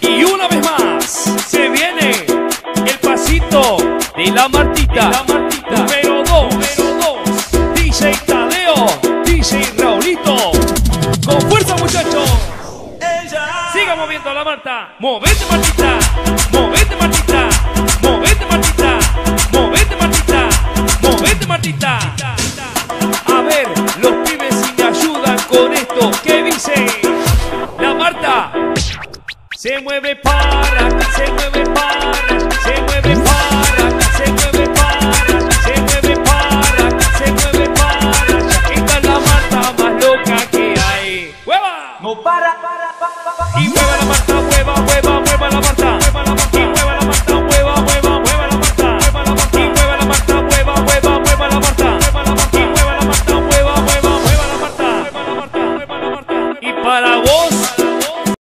Y una vez más, se viene el pasito de la Martita. la Martita. Número 2. Número 2. DJ Tadeo. DJ Raulito. Con fuerza, muchachos. Siga moviendo la Marta. Movete, Martita. Movete, Martita. Movete, Martita. Movete, Martita. Movete, Martita. A ver, los pibes si me ayudan con esto. ¿Qué dice? La Marta se mueve para, se mueve para, se mueve para, se mueve para, se mueve para, se mueve para. Esta es la mata más loca que hay. ¡Hueva! No para, para, para, para. Y mueva la mata, hueva, hueva, mueva la mata. Para vos